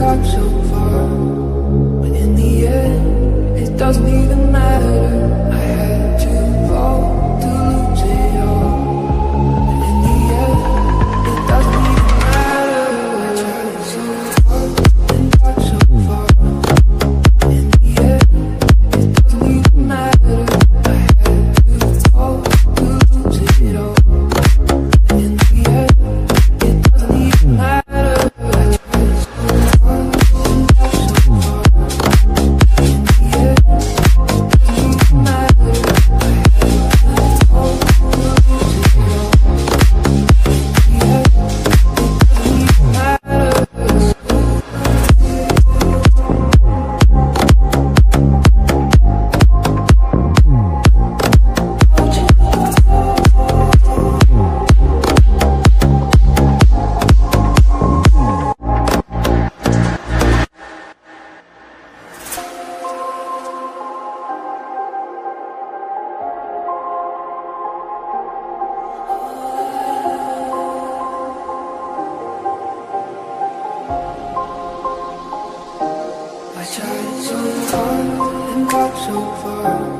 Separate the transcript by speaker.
Speaker 1: got so far, when in the end, it doesn't even matter. I tried so hard and got so far.